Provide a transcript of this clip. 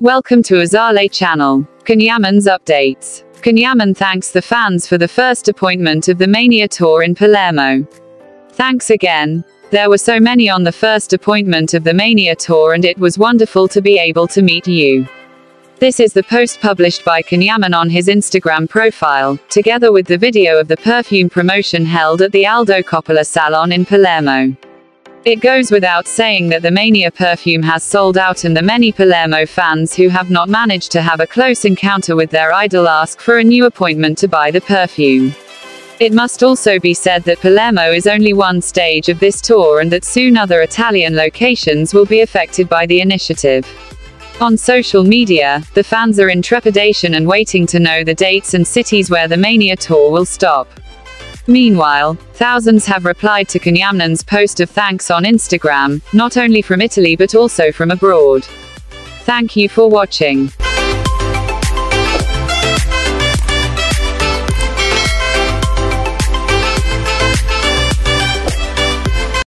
Welcome to Azaleigh channel. Can Yaman's updates. Can Yaman thanks the fans for the first appointment of the Mania Tour in Palermo. Thanks again. There were so many on the first appointment of the Mania Tour and it was wonderful to be able to meet you. This is the post published by Can Yaman on his Instagram profile, together with the video of the perfume promotion held at the Aldo Coppola Salon in Palermo. It goes without saying that the Mania perfume has sold out and the many Palermo fans who have not managed to have a close encounter with their idol ask for a new appointment to buy the perfume. It must also be said that Palermo is only one stage of this tour and that soon other Italian locations will be affected by the initiative. On social media, the fans are in trepidation and waiting to know the dates and cities where the Mania tour will stop. Meanwhile, thousands have replied to Can Yaman's post of thanks on Instagram, not only from Italy but also from abroad. Thank you for watching.